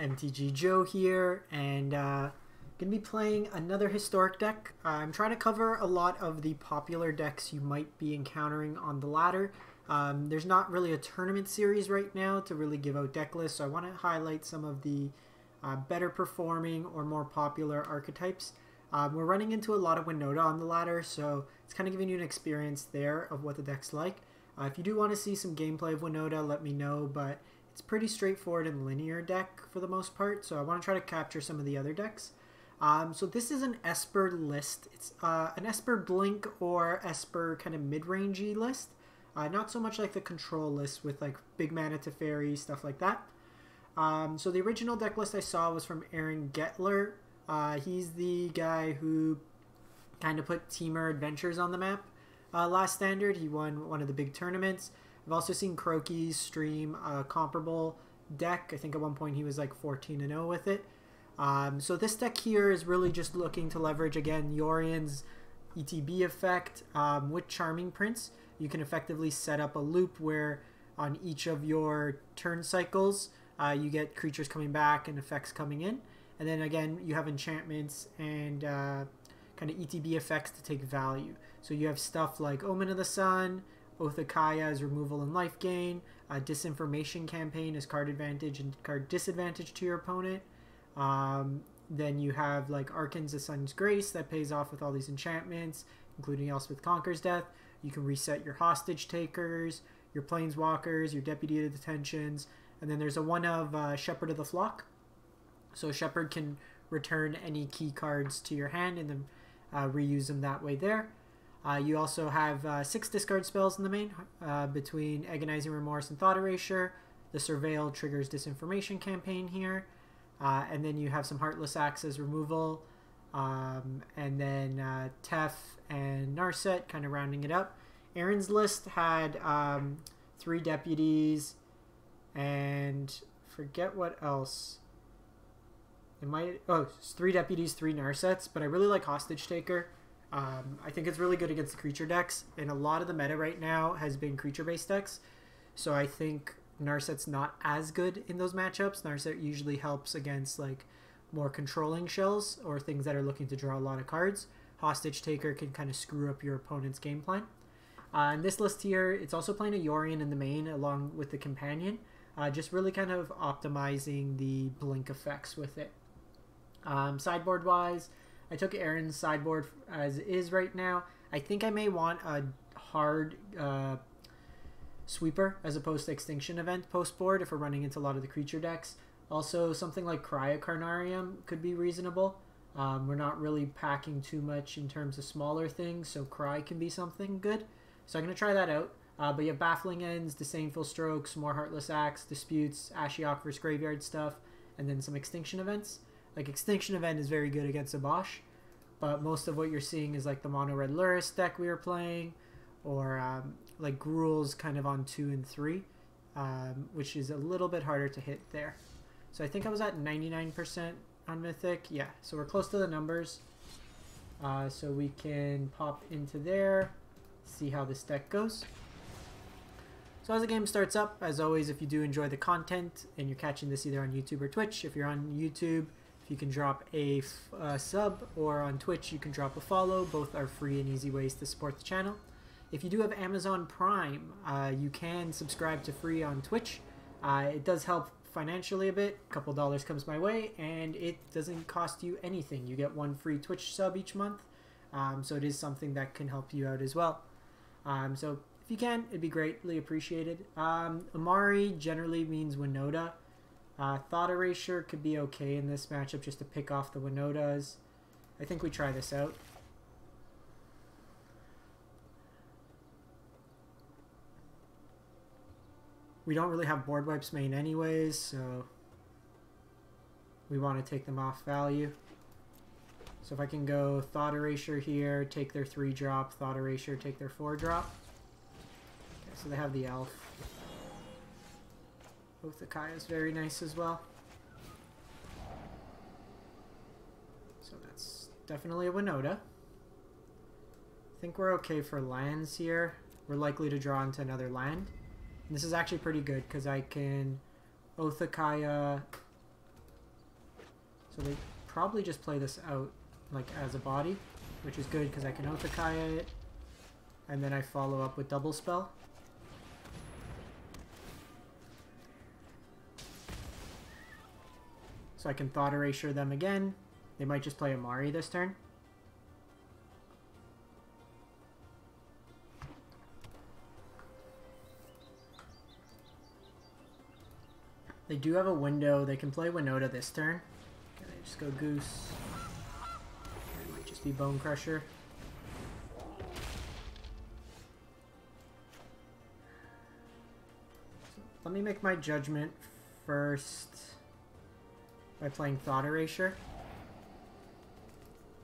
MTG Joe here, and uh, gonna be playing another historic deck. Uh, I'm trying to cover a lot of the popular decks you might be encountering on the ladder. Um, there's not really a tournament series right now to really give out deck lists, so I want to highlight some of the uh, better performing or more popular archetypes. Um, we're running into a lot of Winota on the ladder, so it's kind of giving you an experience there of what the deck's like. Uh, if you do want to see some gameplay of Winota, let me know, but it's pretty straightforward and linear deck for the most part, so I want to try to capture some of the other decks. Um, so this is an Esper list. It's uh, an Esper Blink or Esper kind of mid-rangey list. Uh, not so much like the control list with like big mana to Teferi, stuff like that. Um, so the original deck list I saw was from Aaron Gertler. Uh, he's the guy who kind of put Temur Adventures on the map uh, last standard. He won one of the big tournaments. I've also seen Crokeyz stream a comparable deck. I think at one point he was like 14 and 0 with it. Um, so this deck here is really just looking to leverage again Yorion's ETB effect um, with Charming Prince. You can effectively set up a loop where on each of your turn cycles uh, you get creatures coming back and effects coming in. And then again, you have enchantments and uh, kind of ETB effects to take value. So you have stuff like Omen of the Sun, Oath of Kaya as removal and life gain, uh, Disinformation Campaign is card advantage and card disadvantage to your opponent. Um, then you have like Archons of Sun's Grace that pays off with all these enchantments, including Elspeth Conquers Death. You can reset your hostage takers, your planeswalkers, your deputy of detentions, and then there's a one of uh, Shepherd of the Flock. So Shepherd can return any key cards to your hand and then uh, reuse them that way there. Uh, you also have uh, six discard spells in the main uh, between Agonizing Remorse and Thought Erasure. The Surveil triggers Disinformation campaign here. Uh, and then you have some Heartless Acts removal. Um, and then uh, Tef and Narset kind of rounding it up. Aaron's list had um, three deputies and forget what else. It might oh three deputies, three Narsets, but I really like Hostage Taker. Um, I think it's really good against the creature decks, and a lot of the meta right now has been creature based decks. So I think Narset's not as good in those matchups. Narset usually helps against like more controlling shells or things that are looking to draw a lot of cards. Hostage Taker can kind of screw up your opponent's game plan. Uh, this list here, it's also playing a Yorion in the main along with the companion, uh, just really kind of optimizing the blink effects with it. Um, sideboard wise, I took Aaron's sideboard as is right now. I think I may want a hard uh, sweeper as opposed to extinction event post board if we're running into a lot of the creature decks. Also, something like Cry of the Carnarium could be reasonable. Um, we're not really packing too much in terms of smaller things, so Cry can be something good. So I'm going to try that out. Uh, but you have Baffling Ends, Disdainful Strokes, more Heartless Acts, Disputes, Ashiok versus Graveyard stuff, and then some Extinction events. Like Extinction Event is very good against Abash, but most of what you're seeing is like the Mono Red Lurrus deck we were playing, or um, like Gruul's kind of on 2 and 3, um, which is a little bit harder to hit there. So I think I was at 99% on Mythic. Yeah, so we're close to the numbers. Uh, so we can pop into there, see how this deck goes. So as the game starts up, as always, if you do enjoy the content and you're catching this either on YouTube or Twitch, if you're on YouTube, you can drop a uh, sub, or on Twitch, you can drop a follow. Both are free and easy ways to support the channel. If you do have Amazon Prime, uh, you can subscribe to free on Twitch. Uh, it does help financially a bit. A couple dollars comes my way, and it doesn't cost you anything. You get one free Twitch sub each month, um, so it is something that can help you out as well. Um, so if you can, it'd be greatly appreciated. Um, Amari generally means Winota. Uh, Thought Erasure could be okay in this matchup just to pick off the Winotas. I think we try this out. We don't really have board wipes main anyways, so we want to take them off value. So if I can go Thought Erasure here, take their 3 drop, Thought Erasure, take their 4 drop. Okay, so they have the Elf. Both is very nice as well. So that's definitely a Winota. I think we're okay for lands here. We're likely to draw into another land. And this is actually pretty good because I can Oath of Kaya So they probably just play this out like as a body, which is good because I can Oath of Kaya it. And then I follow up with double spell. So I can Thought Erasure them again. They might just play Amari this turn. They do have a window. They can play Winota this turn. Okay, they just go Goose. It might just be Bonecrusher. So let me make my judgment first by playing Thought Erasure.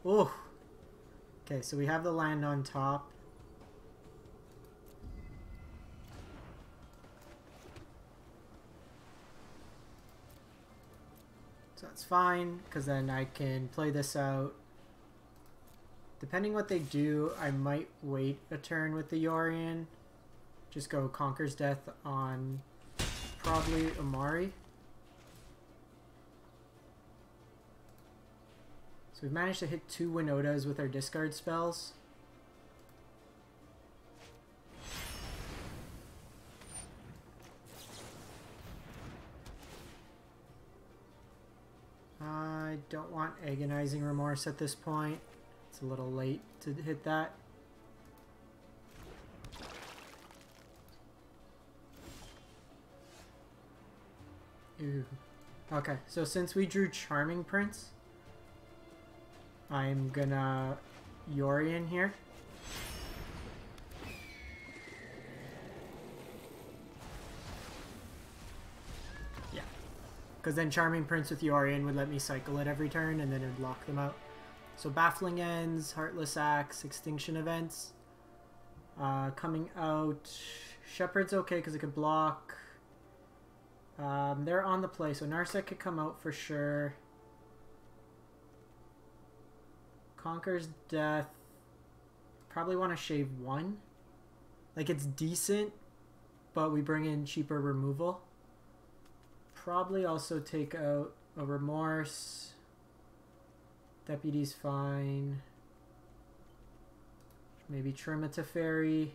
Oh! Okay, so we have the land on top. So that's fine, because then I can play this out. Depending what they do, I might wait a turn with the Yorion. Just go Conquer's Death on probably Amari. So we've managed to hit two Winotas with our discard spells. I don't want Agonizing Remorse at this point. It's a little late to hit that. Ooh. Okay, so since we drew Charming Prince, I'm gonna Yorion here. Yeah. Because then Charming Prince with Yorion would let me cycle it every turn and then it would lock them out. So Baffling Ends, Heartless Acts, Extinction Events. Uh, coming out. Shepherd's okay because it could block. Um, they're on the play, so Narset could come out for sure. Conquer's Death. Probably want to shave one. Like, it's decent, but we bring in cheaper removal. Probably also take out a Remorse. Deputy's fine. Maybe trim it to Fairy.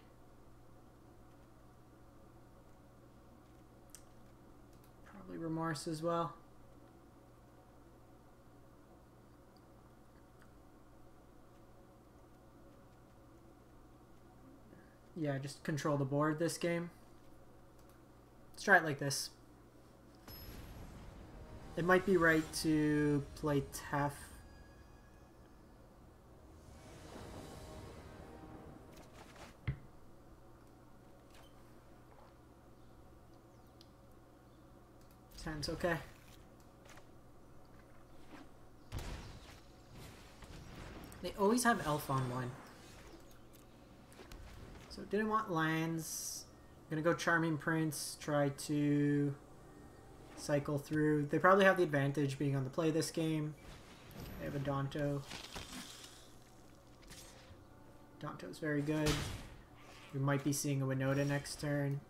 Probably Remorse as well. Yeah, just control the board this game. Let's try it like this. It might be right to play Tef. Ten's okay. They always have elf on one. So didn't want lands. Gonna go Charming Prince, try to cycle through. They probably have the advantage being on the play this game. They have a Danto. Danto's very good. We might be seeing a Winota next turn.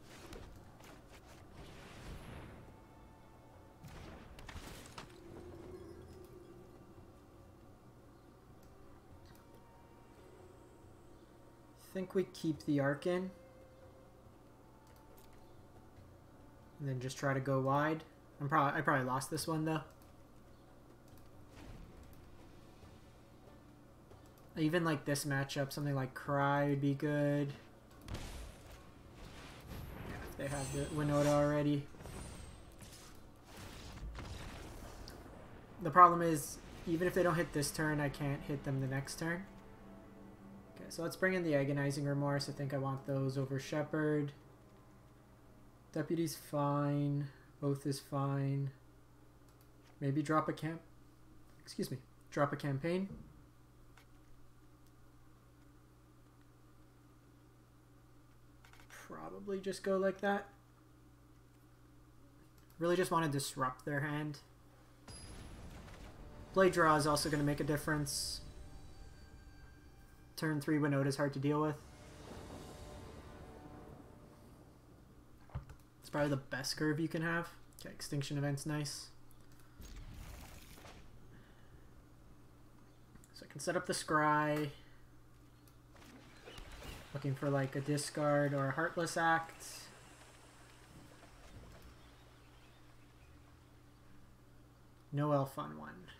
Think we keep the arc in. And then just try to go wide. I'm probably I probably lost this one though. Even like this matchup, something like Cry would be good. They have the Winota already. The problem is, even if they don't hit this turn, I can't hit them the next turn. Okay, so let's bring in the Agonizing Remorse. I think I want those over Shepherd. Deputy's fine. Oath is fine. Maybe drop a camp. Excuse me. Drop a campaign. Probably just go like that. Really just want to disrupt their hand. Blade draw is also going to make a difference. Turn 3 Winota is hard to deal with. It's probably the best curve you can have. Okay, Extinction Event's nice. So I can set up the scry. Looking for like a discard or a heartless act. No elf on one.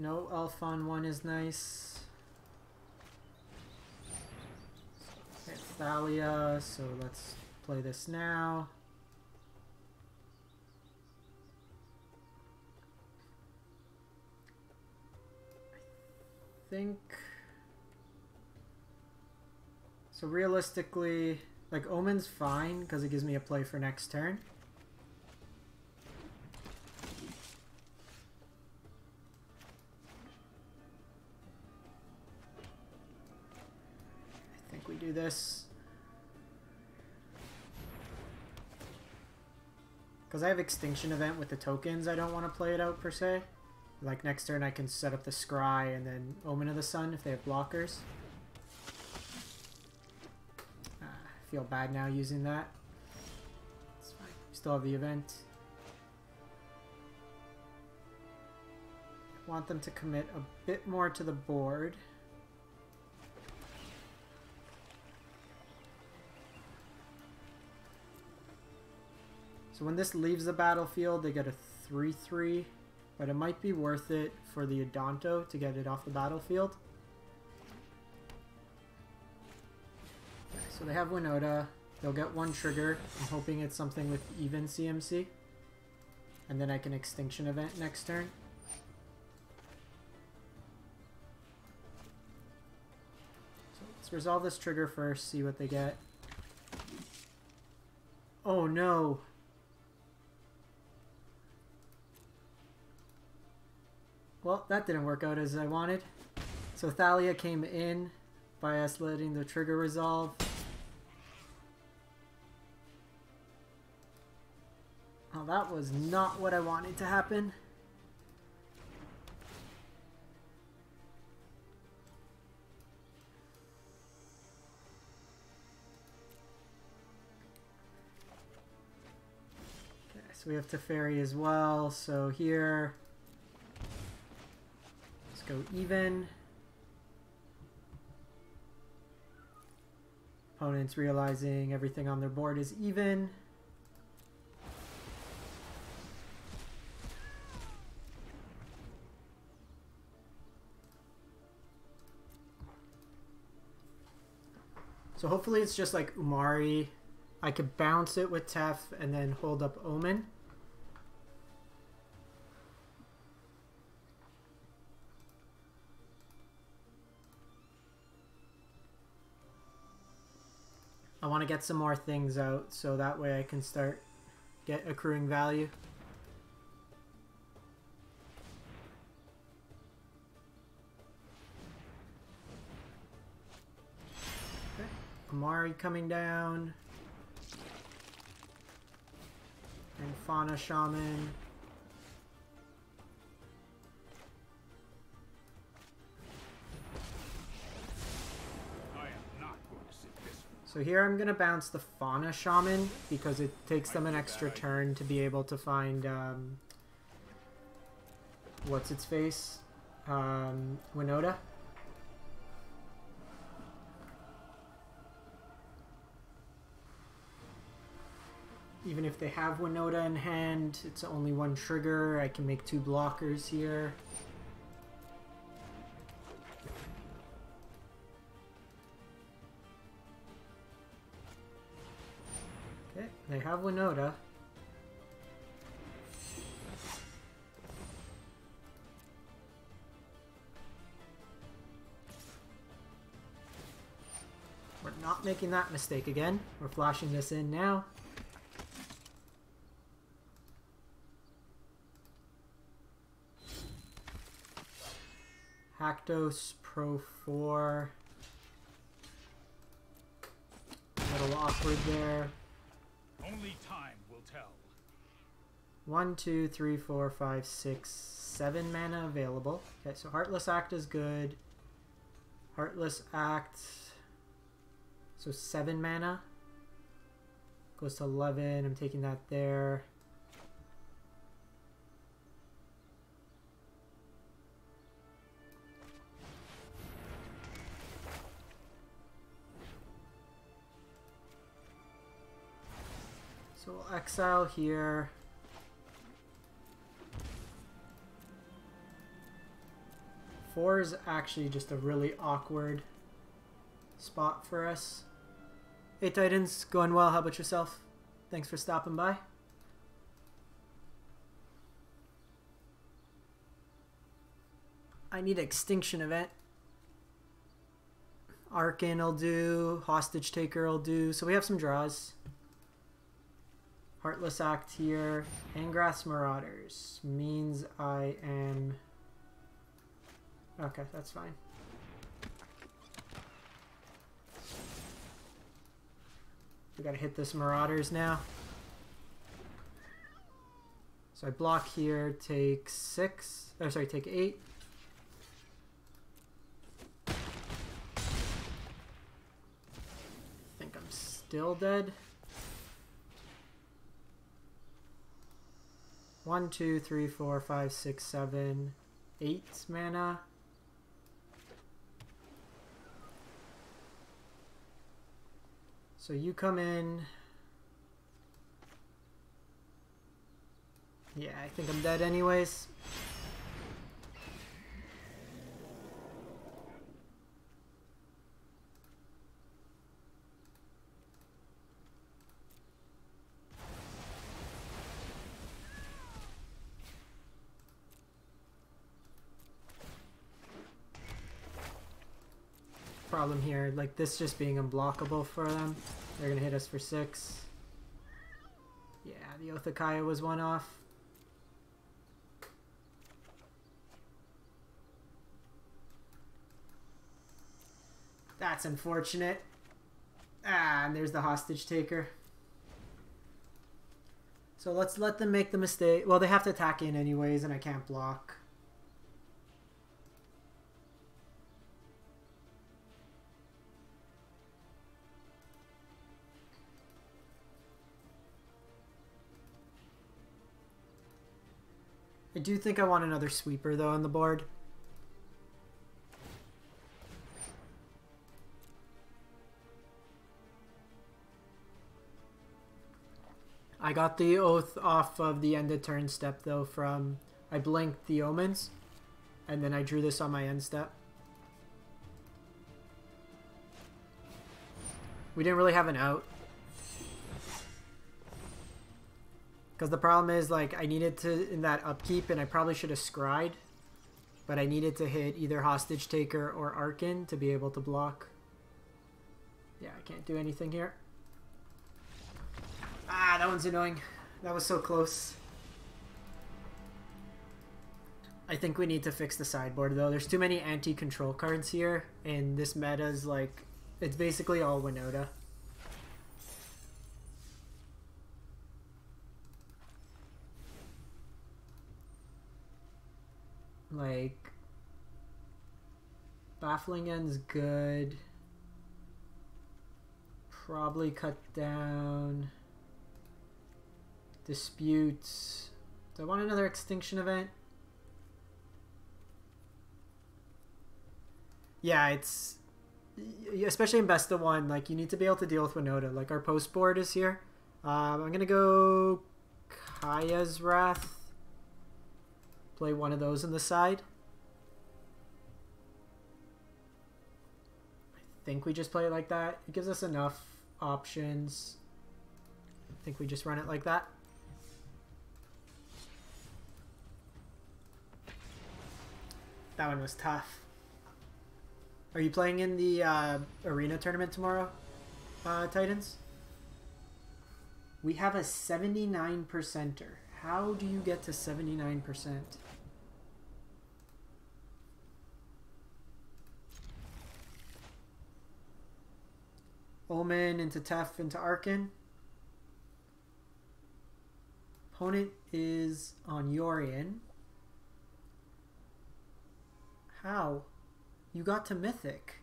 No elf on one is nice. Thalia, so let's play this now. I think... So realistically, like Omen's fine because it gives me a play for next turn. Do this. Because I have Extinction Event with the tokens, I don't want to play it out per se. Like next turn I can set up the Scry and then Omen of the Sun if they have blockers. Uh, I feel bad now using that. It's fine. Still have the event. want them to commit a bit more to the board. So when this leaves the battlefield, they get a 3-3, but it might be worth it for the Adanto to get it off the battlefield. So they have Winota. They'll get one trigger. I'm hoping it's something with even CMC. And then I can Extinction Event next turn. So let's resolve this trigger first, see what they get. Oh no! Well, that didn't work out as I wanted. So Thalia came in by us letting the trigger resolve. Oh, that was not what I wanted to happen. Okay, so we have Teferi as well. So here go even. Opponents realizing everything on their board is even. So hopefully it's just like Umari. I could bounce it with Tef and then hold up Omen. Want to get some more things out so that way I can start get accruing value. Okay. Amari coming down. And Fauna Shaman. So here I'm going to bounce the Fauna Shaman because it takes them an extra turn to be able to find, um, what's its face? Um, Winota. Even if they have Winota in hand, it's only one trigger. I can make two blockers here. They have Winota. We're not making that mistake again. We're flashing this in now. Haktos Pro 4. A little awkward there. Only time will tell. One, two, three, four, five, six, seven mana available. Okay, so Heartless Act is good. Heartless Act. So seven mana. Goes to 11. I'm taking that there. Exile here. Four is actually just a really awkward spot for us. Hey Titans, going well. How about yourself? Thanks for stopping by. I need extinction event. Archon will do, Hostage Taker will do. So we have some draws. Heartless Act here. Angrath's Marauders means I am... Okay, that's fine. We gotta hit this Marauders now. So I block here, take six. oh sorry, take eight. I think I'm still dead. One, two, three, four, five, six, seven, eight mana. So you come in. Yeah, I think I'm dead anyways. Problem here. Like this just being unblockable for them. They're gonna hit us for six. Yeah, the Oath of Kaya was one off. That's unfortunate. Ah, and there's the hostage taker. So let's let them make the mistake. Well, they have to attack in anyways, and I can't block. Do think I want another sweeper though on the board. I got the oath off of the end of turn step though from I blinked the omens and then I drew this on my end step. We didn't really have an out. Because the problem is, like, I needed to, in that upkeep, and I probably should have scryed. But I needed to hit either Hostage Taker or Archon to be able to block. Yeah, I can't do anything here. Ah, that one's annoying. That was so close. I think we need to fix the sideboard, though. There's too many anti-control cards here, and this meta is, like, it's basically all Winota. Like, Baffling End's good. Probably cut down. Disputes. Do I want another extinction event? Yeah, it's especially in best of one. Like you need to be able to deal with Winota. Like our post board is here. Um, I'm gonna go Kaya's Wrath play one of those in the side. I think we just play it like that. It gives us enough options. I think we just run it like that. That one was tough. Are you playing in the uh, arena tournament tomorrow, uh, Titans? We have a 79 percenter. How do you get to 79%? Omen into Tef into Archon. Opponent is on Yorion. How? You got to Mythic.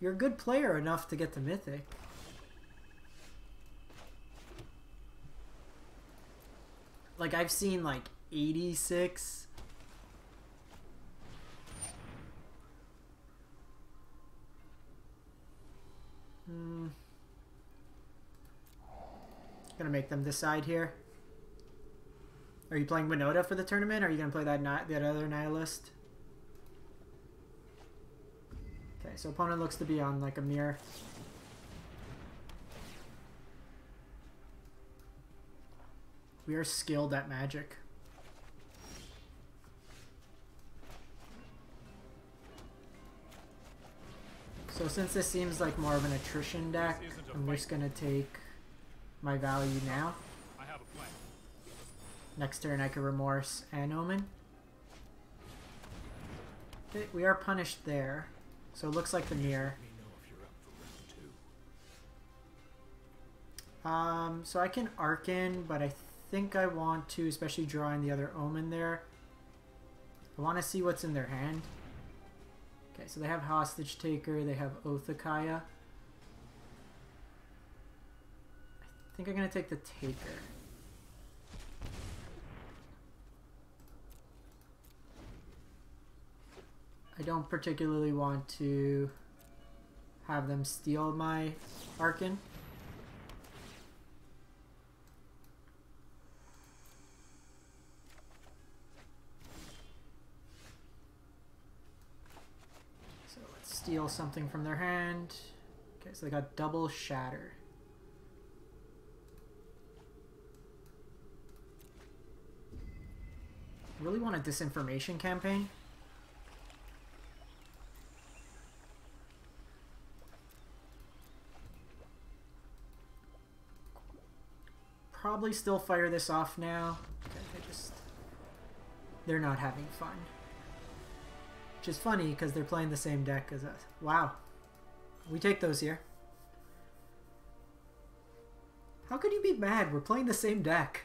You're a good player enough to get to Mythic. Like, I've seen, like, 86. Hmm. Gonna make them decide here. Are you playing Winota for the tournament? Are you gonna play that that other Nihilist? Okay, so opponent looks to be on like a mirror. We are skilled at magic. So since this seems like more of an attrition deck, I'm just gonna take my value now. Next turn I could Remorse and Omen. Okay, we are punished there. So it looks like the mirror. Um, so I can Archon, but I think I want to, especially drawing the other Omen there. I want to see what's in their hand. Okay, so they have Hostage Taker, they have Oath of Kaya. I think I'm going to take the Taker. I don't particularly want to have them steal my Archon. So let's steal something from their hand. Okay, so they got double shatter. Really want a disinformation campaign? probably still fire this off now. They just... They're not having fun. Which is funny, because they're playing the same deck as us. Wow. We take those here. How could you be mad? We're playing the same deck.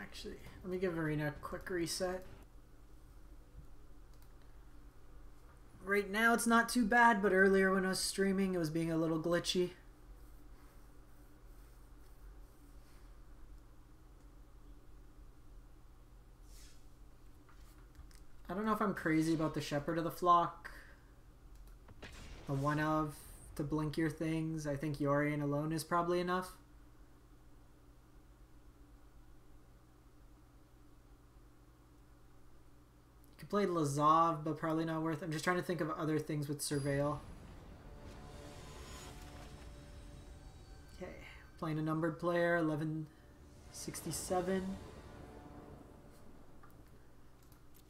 Actually, let me give Arena a quick reset. right now it's not too bad, but earlier when I was streaming it was being a little glitchy. I don't know if I'm crazy about the Shepherd of the Flock. The one of to blink your things. I think Yorion alone is probably enough. You could play Lazav, but probably not worth. I'm just trying to think of other things with Surveil. Okay, playing a numbered player, 1167.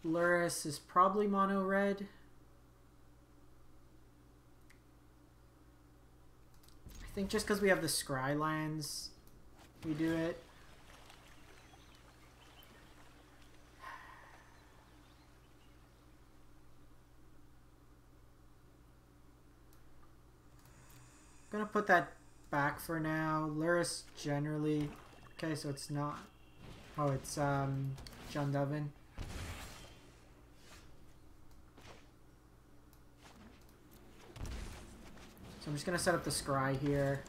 Lurrus is probably mono red. I think just because we have the Scry lands, we do it. I'm gonna put that back for now. Lurrus generally... Okay, so it's not... Oh, it's um, John Devon. So I'm just gonna set up the scry here.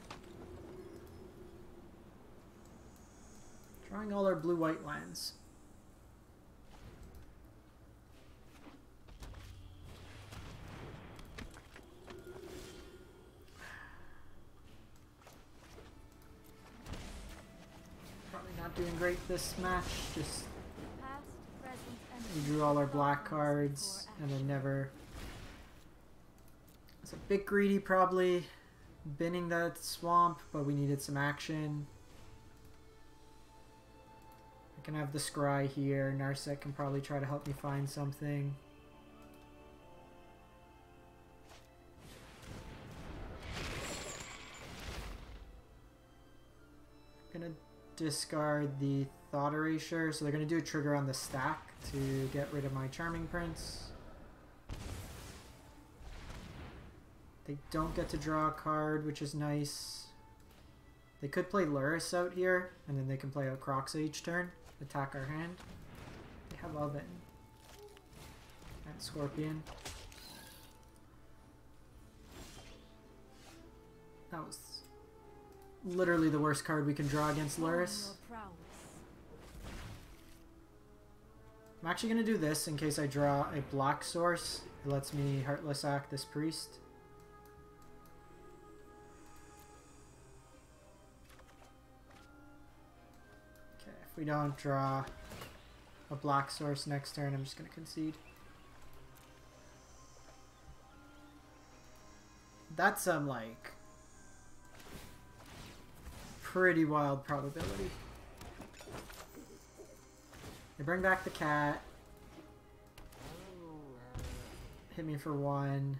Drawing all our blue-white lands. Probably not doing great this match. Just we drew all our black cards and then never. It's a bit greedy, probably binning that swamp, but we needed some action. I can have the scry here. Narset can probably try to help me find something. I'm gonna discard the Thought Erasure. So they're to do a trigger on the stack to get rid of my Charming Prince. They don't get to draw a card, which is nice. They could play Lurrus out here, and then they can play out Kroxa each turn, attack our hand. They have Oven. And Scorpion. That was literally the worst card we can draw against Lurrus. I'm actually going to do this in case I draw a black source. It lets me Heartless Act this priest. We don't draw a black source next turn, I'm just going to concede. That's some, like, pretty wild probability. They bring back the cat. Hit me for one.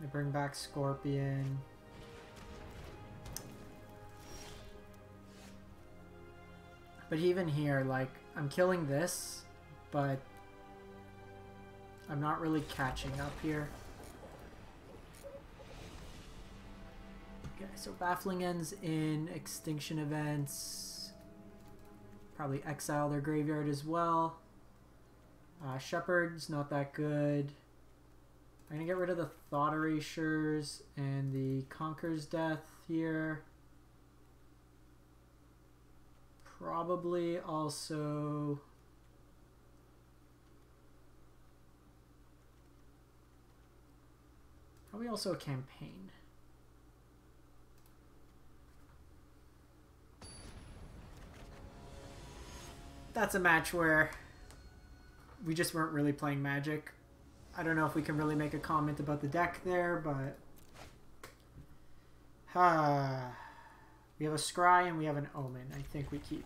They bring back Scorpion. But even here, like, I'm killing this, but I'm not really catching up here. Okay, so Baffling ends in Extinction Events. Probably exile their graveyard as well. Uh, Shepherd's not that good. I'm going to get rid of the Thought Erasures and the Conqueror's Death here. Probably also Probably also a campaign. That's a match where we just weren't really playing Magic. I don't know if we can really make a comment about the deck there, but... We have a Scry and we have an Omen. I think we keep.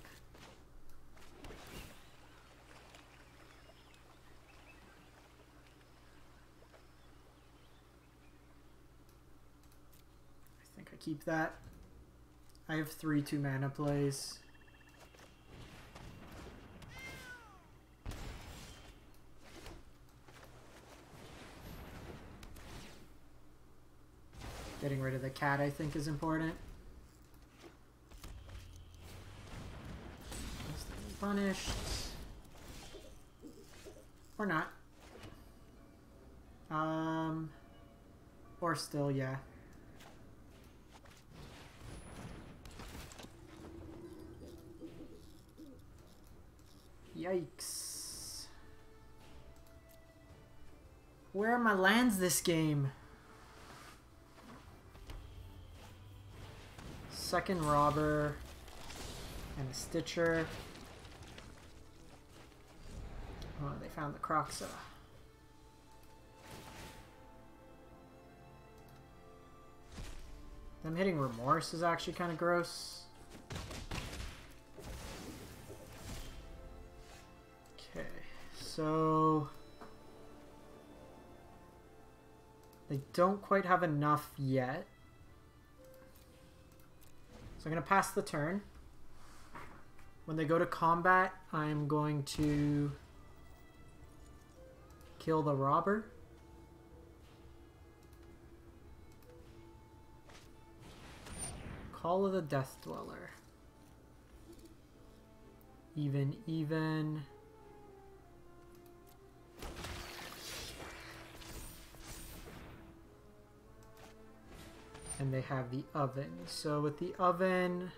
I think I keep that. I have three two mana plays. Getting rid of the cat I think is important. Punished. Or not. Um, or still, yeah. Yikes. Where are my lands this game? Second robber and a stitcher. Oh, they found the Kroxa. Them hitting Remorse is actually kind of gross. Okay, so... They don't quite have enough yet. So I'm going to pass the turn. When they go to combat, I'm going to kill the robber. Call of the Death Dweller. Even, even. And they have the oven. So with the oven,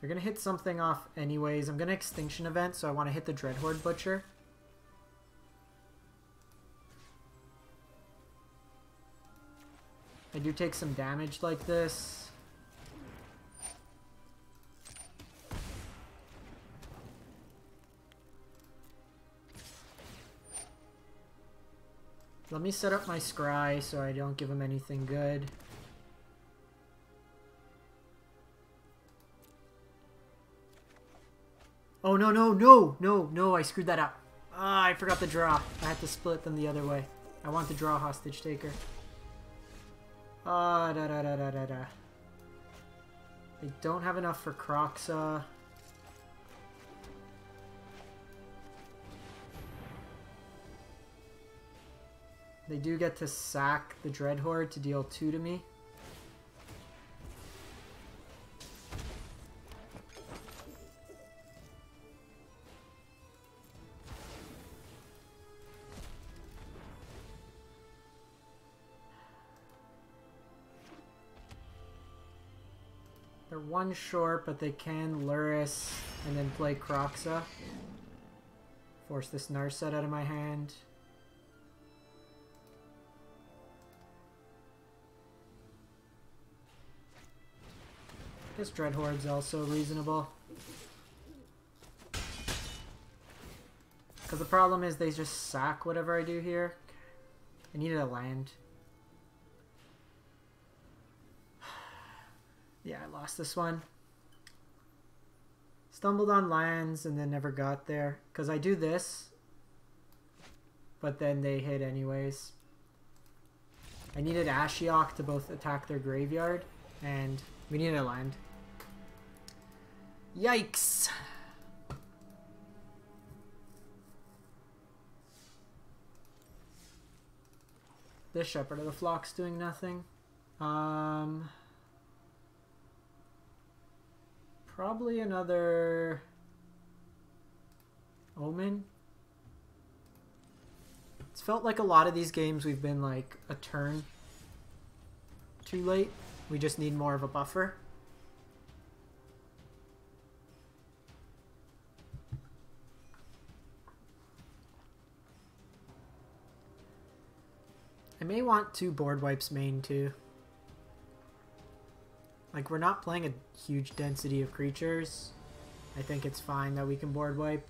they're to hit something off anyways. I'm to Extinction Event, so I want to hit the Dreadhorde Butcher. I do take some damage like this. Let me set up my scry so I don't give him anything good. Oh, no, no, no, no, no, I screwed that up. Ah, I forgot the draw. I had to split them the other way. I want to draw Hostage Taker. Ah, da da da da da da. They don't have enough for Kroxa. They do get to sack the Dreadhorde to deal 2 to me. They're one short, but they can Lurrus and then play Kroxa. Force this Narset out of my hand. Guess Dreadhorde's also reasonable. Because the problem is they just sack whatever I do here. I needed a land. yeah, I lost this one. Stumbled on lands and then never got there. Because I do this. But then they hit anyways. I needed Ashiok to both attack their graveyard. And we needed a land. Yikes! This Shepherd of the Flock's doing nothing. Um, probably another Omen. It's felt like a lot of these games we've been like a turn too late. We just need more of a buffer. May want two board wipes main too. Like, we're not playing a huge density of creatures. I think it's fine that we can board wipe.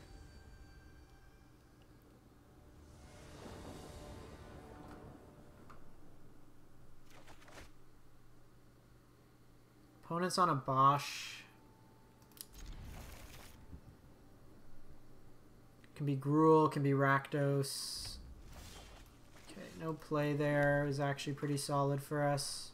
Opponent's on a Bosch. Can be Gruul, can be Rakdos. No play there is actually pretty solid for us.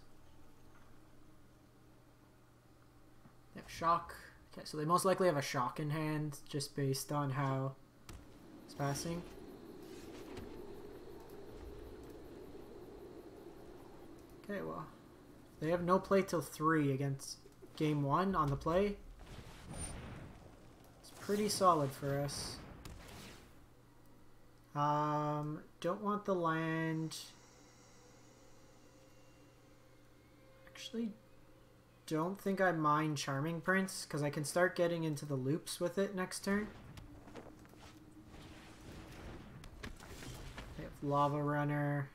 They have shock. Okay, so they most likely have a shock in hand just based on how it's passing. Okay, well, they have no play till 3 against game 1 on the play. It's pretty solid for us. Um, don't want the land. Actually, don't think I mind Charming Prince, because I can start getting into the loops with it next turn. Lavarunner.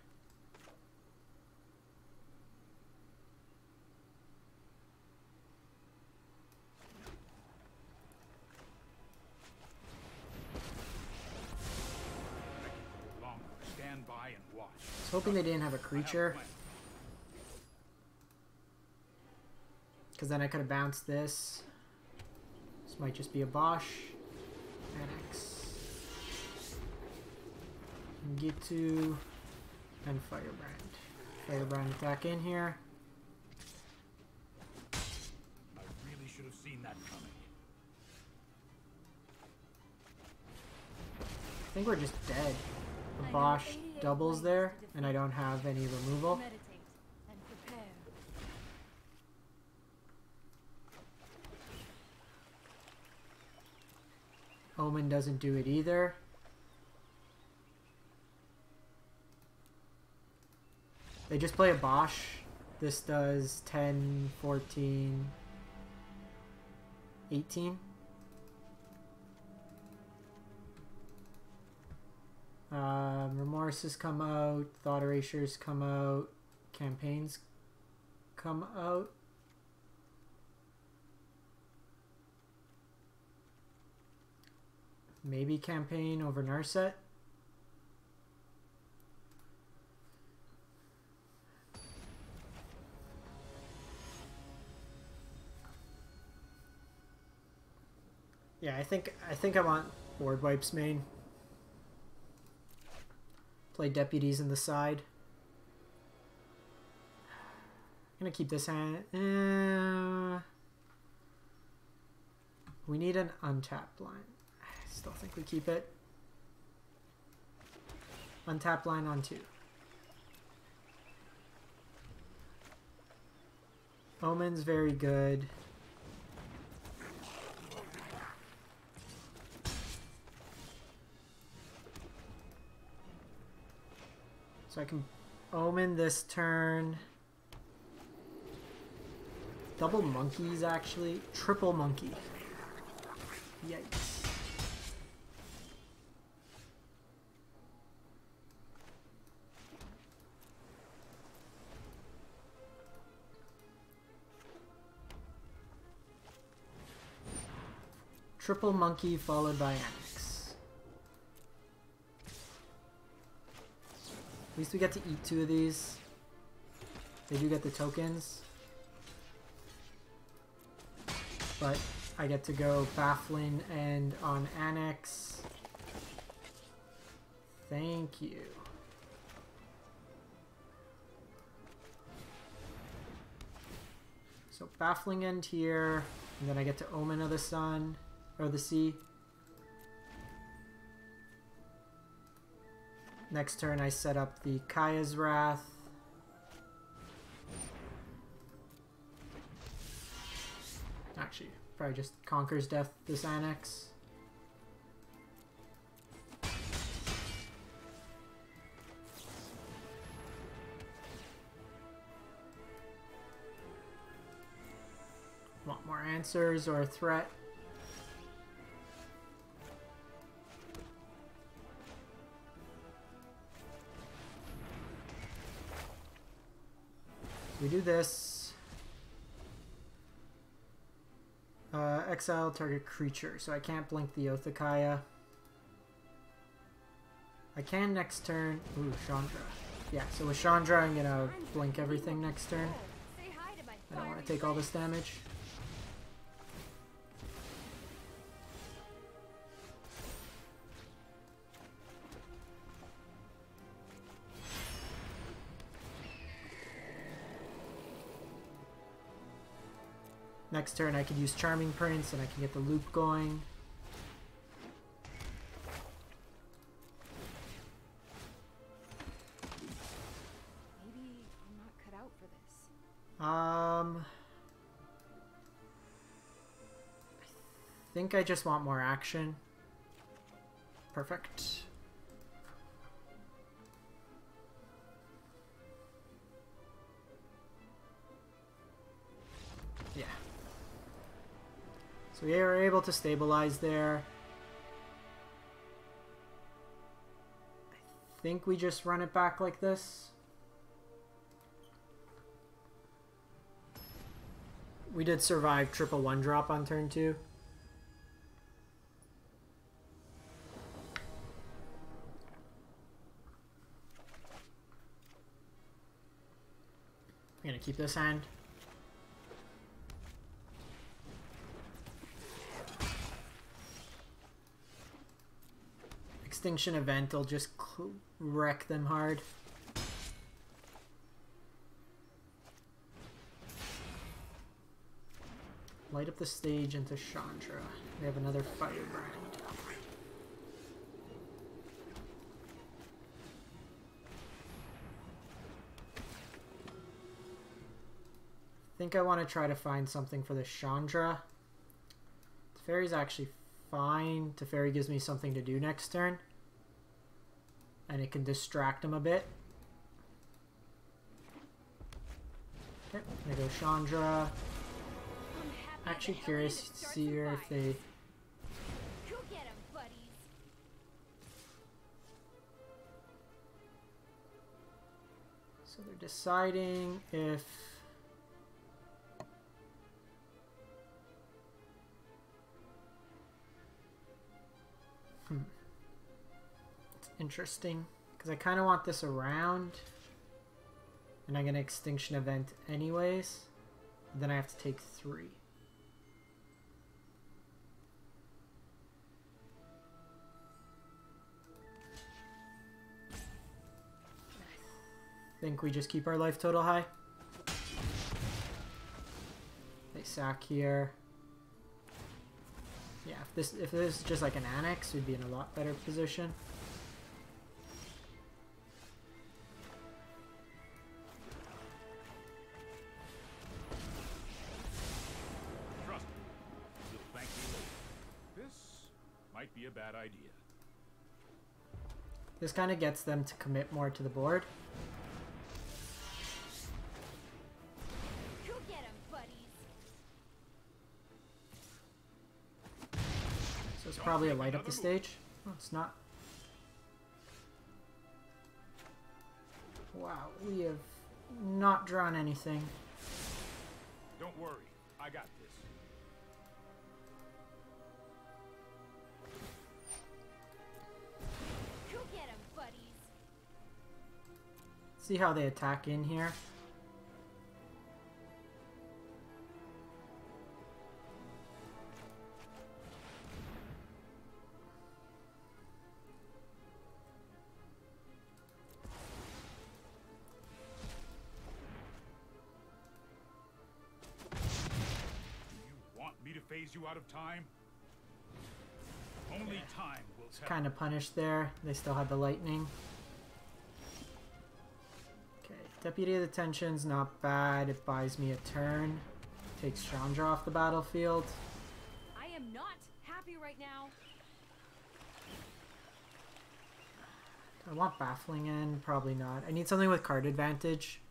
Hoping they didn't have a creature. Because then I could have bounced this. This might just be a Bosch. Anax. Ghitu. And Firebrand. Firebrand attack in here. I really should have seen that coming. I think we're just dead. The Bosch doubles there, and I don't have any removal. Omen doesn't do it either. They just play a Bosch. This does 10, 14, 18. Um, has come out, Thought Erasures come out, Campaigns come out. Maybe Campaign over Narset. Yeah, I think I think I want board wipes main. Play deputies in the side. I'm gonna keep this hand. Uh, We need an untapped line. I still think we keep it. Untapped line on two. Omen's very good. So I can omen this turn. Double monkeys, actually. Triple monkey. Yikes. Triple monkey followed by Anax. At least we get to eat two of these. They do get the tokens. But I get to go baffling and on Anax. Thank you. So baffling end here, and then I get to omen of the sun or the sea. Next turn I set up the Kaya's Wrath. Actually, probably just conquers death this Anax. Want more answers or a threat? We do this. Uh, exile target creature, so I can't blink the Oath of Kaya. I can next turn. Ooh, Chandra. Yeah, so with Chandra, I'm gonna blink everything next turn. I don't want to take all this damage. Next turn I could use Charming Prince and I can get the loop going. Maybe I'm not cut out for this. Um, I think I just want more action. Perfect. So we are able to stabilize there. I think we just run it back like this. We did survive triple one drop on turn two. I'm gonna keep this hand. Extinction event will just wreck them hard. Light up the stage into Chandra. We have another firebrand. I think I want to try to find something for the Chandra. Teferi's actually fine. Teferi gives me something to do next turn. And it can distract him a bit. Okay, there go Chandra. I'm Actually curious to see here if they Go get 'em, buddies. So they're deciding if interesting because I kind of want this around and I'm going to extinction event anyways. Then I have to take three. I think we just keep our life total high. They sack here. Yeah, if this if this is just like an Anax, we'd be in a lot better position. This kind of gets them to commit more to the board. Get him. So it's probably a light up the stage. Oh, it's not. Wow, we have not drawn anything. Don't worry. I got this. See how they attack in here. You want me to phase you out of time? Only time will tell. Kind of punished there. They still had the lightning. Deputy of Detention's not bad. It buys me a turn. Takes Chandra off the battlefield. I am not happy right now. I want Baffling in. Probably not. I need something with card advantage.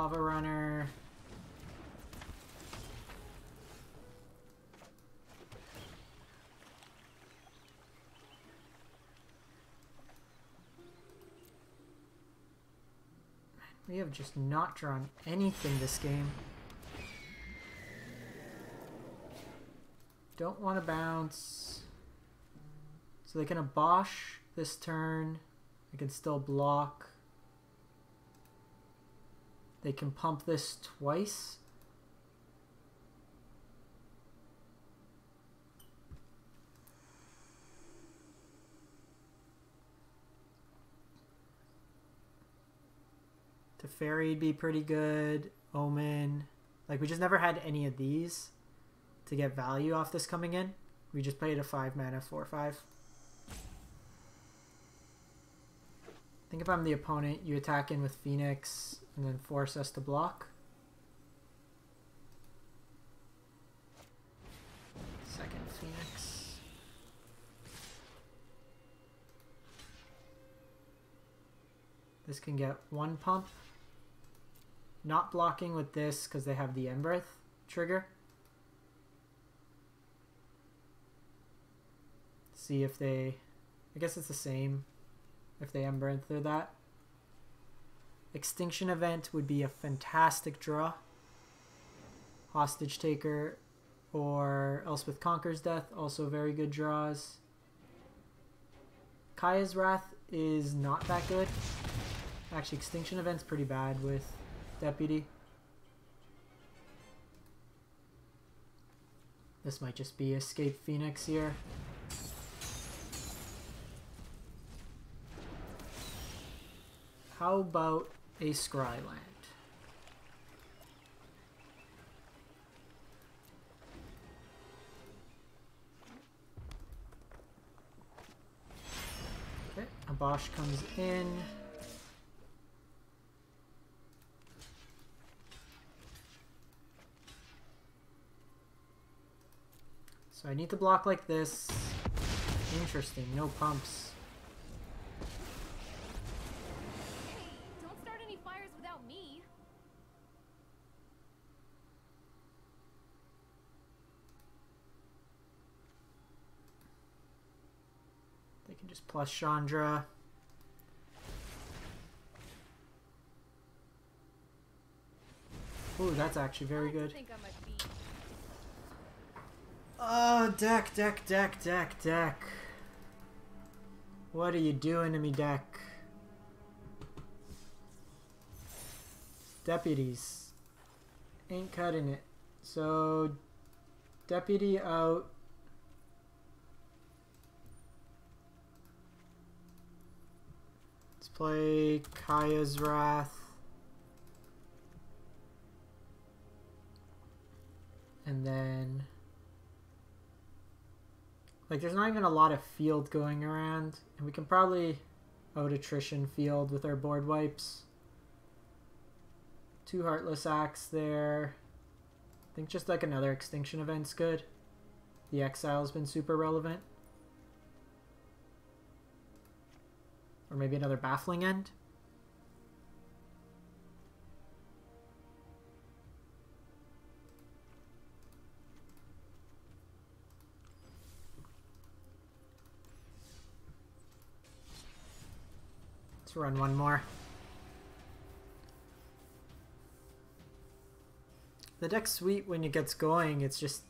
Lavarunner. We have just not drawn anything this game. Don't want to bounce. So they can abosh this turn. They can still block. They can pump this twice. Teferi'd be pretty good. Omen. Like, we just never had any of these to get value off this coming in. We just played a 5 mana 4 5. I think if I'm the opponent, you attack in with Phoenix and then force us to block. Second Phoenix. This can get one pump. Not blocking with this because they have the Embereth trigger. See if they... I guess it's the same if they Embereth or that. Extinction Event would be a fantastic draw. Hostage Taker or Elspeth Conquers Death, also very good draws. Kaya's Wrath is not that good. Actually, Extinction Event's pretty bad with Deputy. This might just be Escape Phoenix here. How about a Scryland? Okay, a Bosch comes in. So I need to block like this. Interesting, no pumps. Hey, don't start any fires without me. They can just plus Chandra. Ooh, that's actually very I like to good. think on my feet. Oh, deck, deck, deck, deck, deck. What are you doing to me, deck? Deputies. Ain't cutting it. So, deputy out. Play Kaya's Wrath. And then... Like, there's not even a lot of field going around. And we can probably out attrition field with our board wipes. Two Heartless Acts there. I think just like another Extinction event's good. The Exile's been super relevant. Or maybe another Baffling End. Let's run one more. The deck's sweet when it gets going, it's just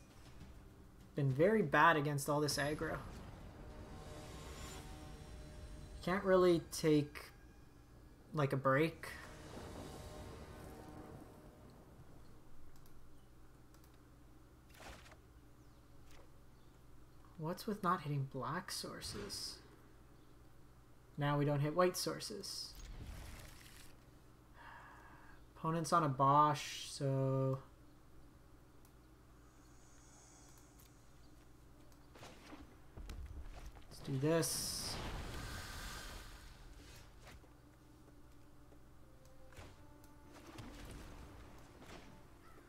been very bad against all this aggro. Can't really take like a break. What's with not hitting black sources? Now we don't hit white sources. Opponent's on a Bosch, so... Let's do this.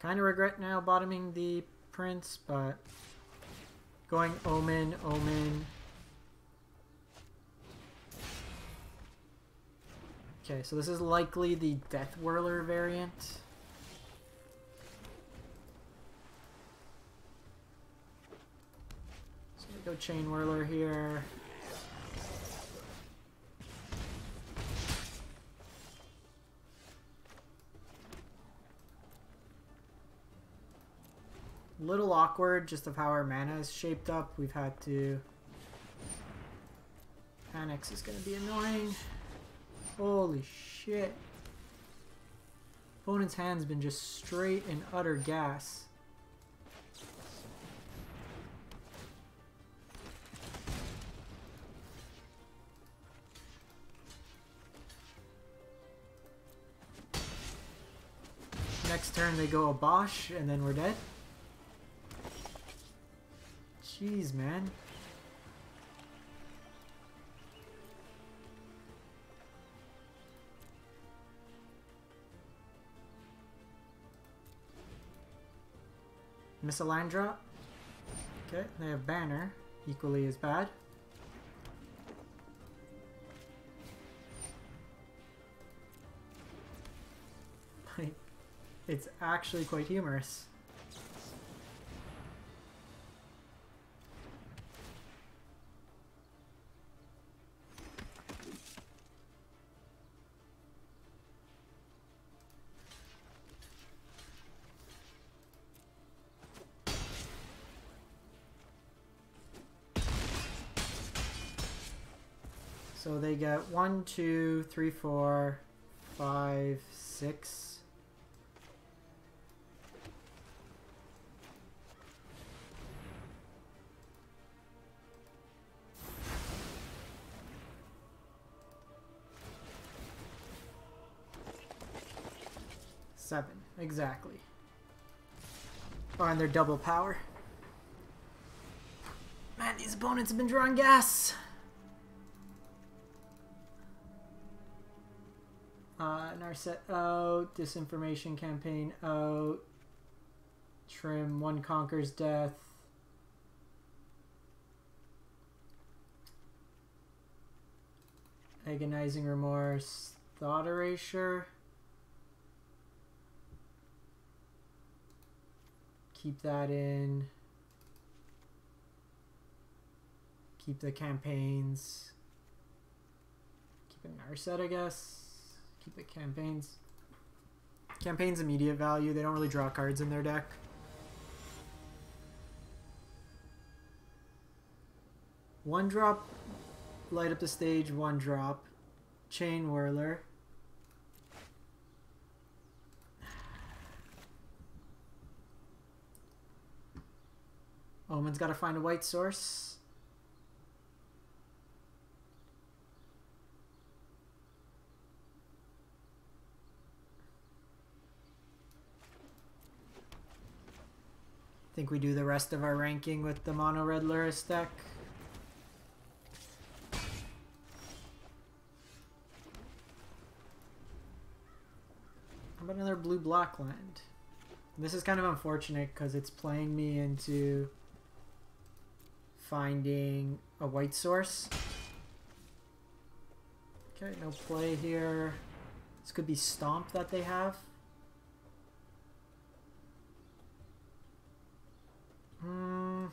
Kind of regret now bottoming the Prince, but going Omen, Omen. Okay, so this is likely the Death Whirler variant. So we go Chainwhirler here. Little awkward just of how our mana is shaped up. We've had to... Panics is going to be annoying. Holy shit. Opponent's hand's been just straight and utter gas. Next turn they go a Bosch and then we're dead. Jeez, man. Miss a line drop. Okay, they have banner. Equally as bad. It's actually quite humorous. So they get one, two, three, four, five, six. Seven, exactly. Oh, and they're double power. Man, these opponents have been drawing gas. Uh, Narset out, Disinformation Campaign out, Trim, One Conquers Death. Agonizing Remorse, Thought Erasure. Keep that in. Keep the campaigns. Keep a Narset, I guess. Keep the campaigns. Campaigns immediate value. They don't really draw cards in their deck. One drop, light up the stage, one drop. Chainwhirler. Omen's got to find a white source. Think we do the rest of our ranking with the mono red Lurrus deck. How about another blue black land? This is kind of unfortunate because it's playing me into finding a white source. Okay, no play here. This could be Stomp that they have. Hmm.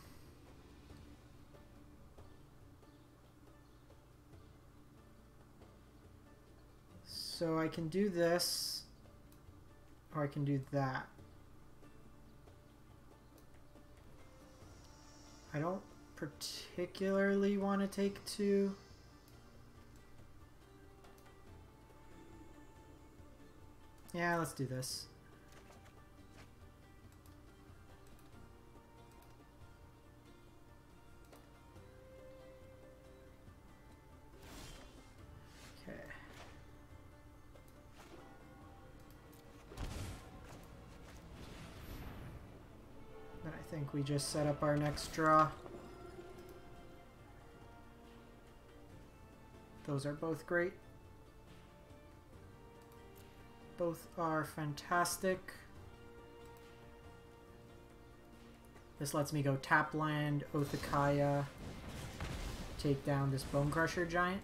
So I can do this, or I can do that. I don't particularly want to take two. Yeah, let's do this. Think we just set up our next draw. Those are both great. Both are fantastic. This lets me go tap land, Oath take down this Bonecrusher giant.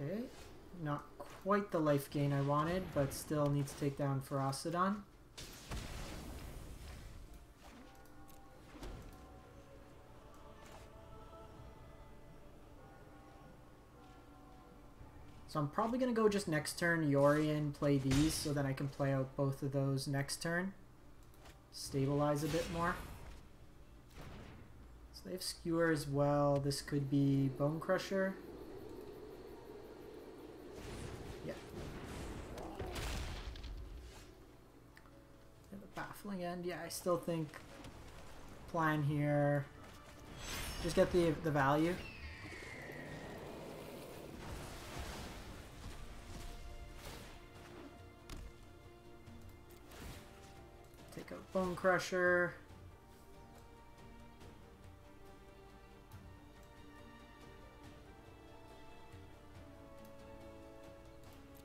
Okay, not quite the life gain I wanted, but still needs to take down Ferocidon. So I'm probably going to go just next turn Yorion, play these, so that I can play out both of those next turn. Stabilize a bit more. So they have Skewer as well. This could be Bonecrusher. Yeah. And End. Yeah, I still think plan here. Just get the the value. Take a Bonecrusher.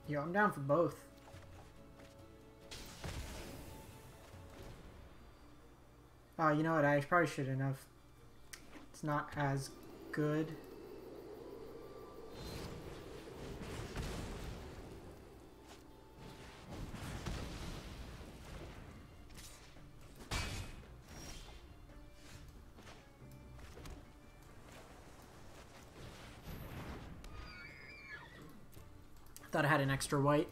Yo, I'm down for both. Oh, you know what? I probably shouldn't have. It's not as good. Thought I had an extra white.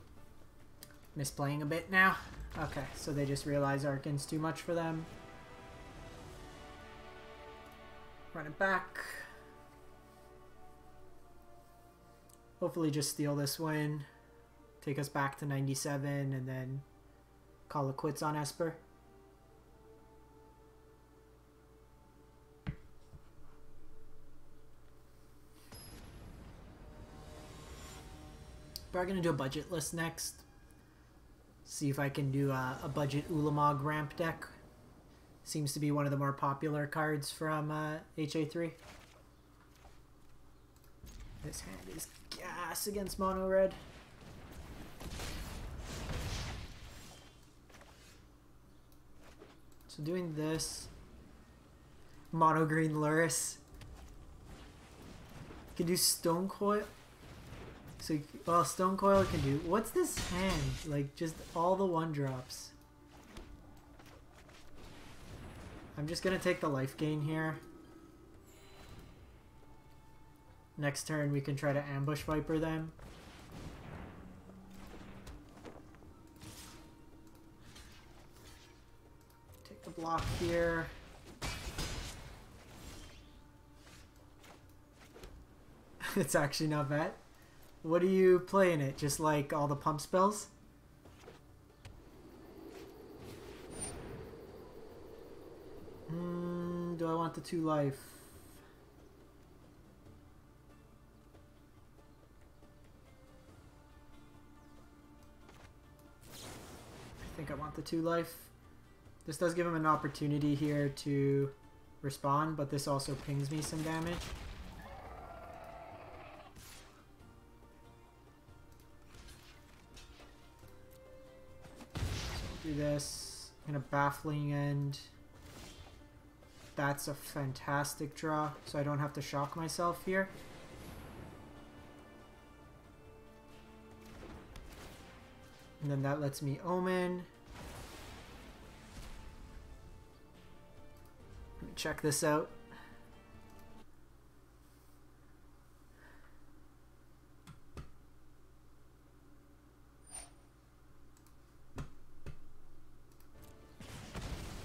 Misplaying a bit now. Okay, so they just realize Archon's too much for them. Run it back. Hopefully just steal this win. Take us back to 97 and then call it quits on Esper. We're gonna do a budget list next. See if I can do a, a budget Ulamog ramp deck. Seems to be one of the more popular cards from uh, HA3. This hand is gas against mono red. So doing this, mono green Lurrus. Can do Stonecoil. So, well, Stonecoil can do. What's this hand? Like, just all the one drops. I'm just gonna take the life gain here. Next turn, we can try to ambush Viper them. Take the block here. it's actually not bad. What do you play in it? Just like all the pump spells? the two life. I think I want the two life. This does give him an opportunity here to respond, but this also pings me some damage. So we'll do this. I'm gonna baffling end. That's a fantastic draw, so I don't have to shock myself here. And then that lets me omen. Let me check this out.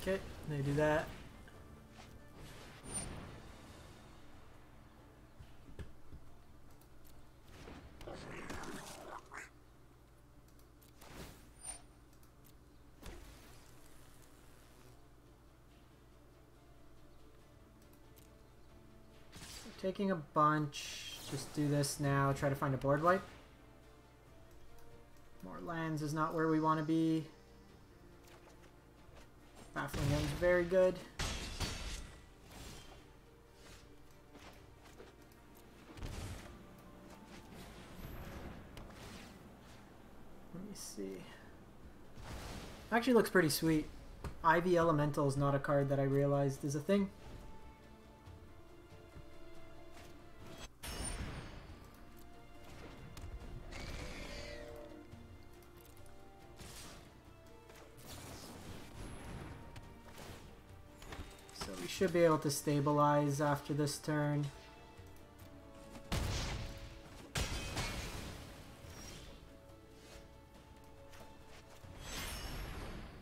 Okay, they do that. Taking a bunch. Just do this now. Try to find a board wipe. More lands is not where we want to be. Baffling is very good. Let me see. Actually looks pretty sweet. Ivy Elemental is not a card that I realized is a thing. Should be able to stabilize after this turn.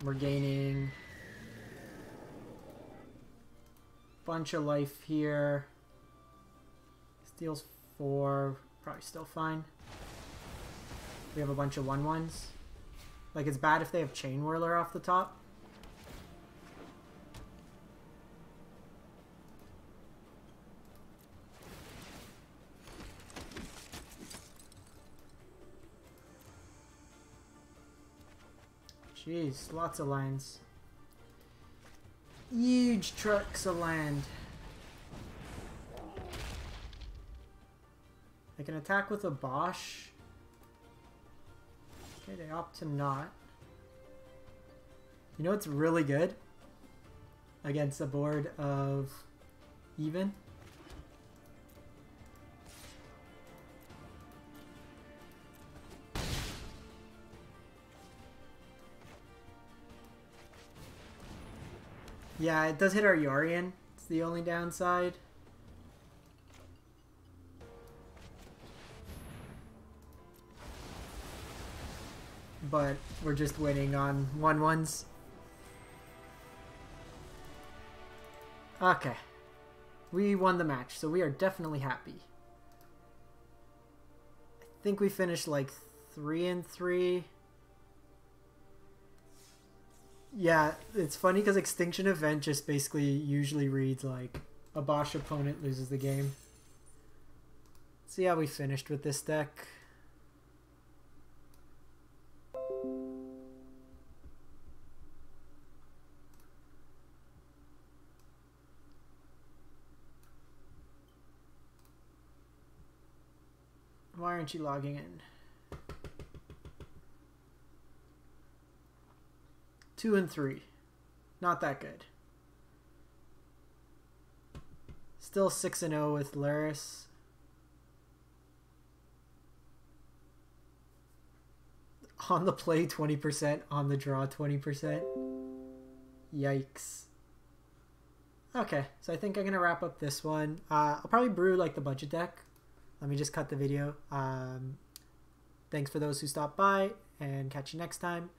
We're gaining bunch of life here. Steals four, probably still fine. We have a bunch of one ones. Like it's bad if they have Chainwhirler off the top. Jeez, lots of lines. Huge trucks of land. I can attack with a Bosch. Okay, they opt to not. You know what's really good? Against a board of even? Yeah, it does hit our Yorion. It's the only downside. But we're just winning on one ones. Okay. We won the match, so we are definitely happy. I think we finished like three and three. Yeah, it's funny because Extinction Event just basically usually reads like a Bosch opponent loses the game. See how we finished with this deck. Why aren't you logging in? Two and three. Not that good. Still 6 and 0 with Lurrus. On the play 20%, on the draw 20%. Yikes. Okay, so I think I'm going to wrap up this one. Uh, I'll probably brew like the budget deck. Let me just cut the video. Um, thanks for those who stopped by and catch you next time.